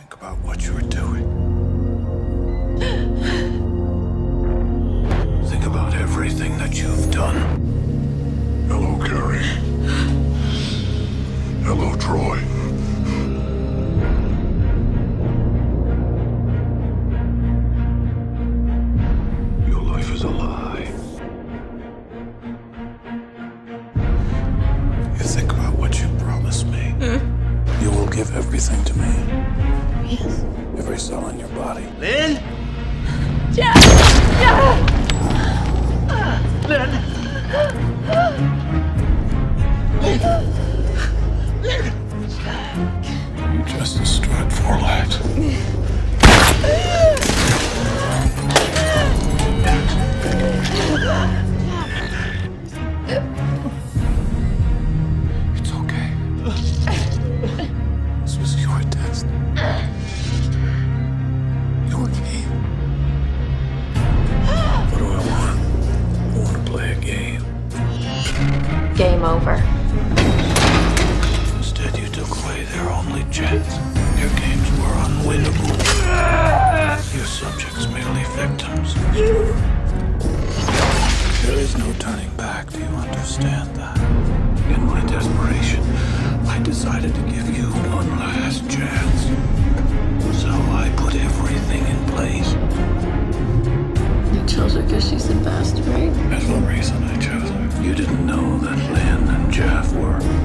Think about what you were doing. Think about everything that you've done. Hello, Carrie. Hello, Troy. Your life is a lie. You think about what you promised me. Hmm? You will give everything to me. Yes. Every cell in your body. Lynn? Jeff! Jeff! You just destroyed four lives. Over. Instead, you took away their only chance. Your games were unwinnable. Your subjects merely victims. There is no turning back. Do you understand that? In my desperation, I decided to give you one last chance. So I put everything in place. You chose her because she's the best, right? That's one reason I chose her. You didn't know that Lynn and Jeff were